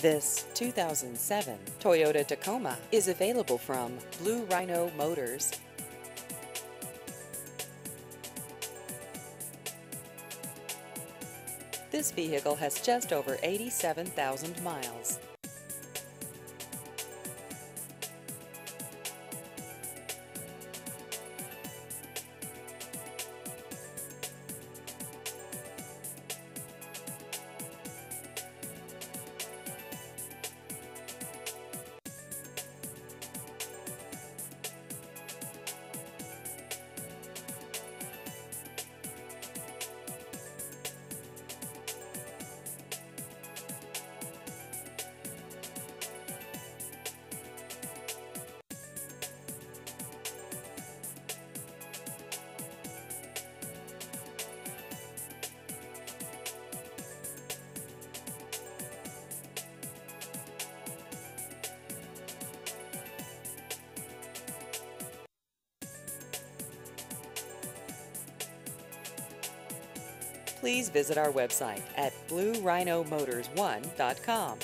This 2007 Toyota Tacoma is available from Blue Rhino Motors. This vehicle has just over 87,000 miles. Please visit our website at bluerhinomotors1.com.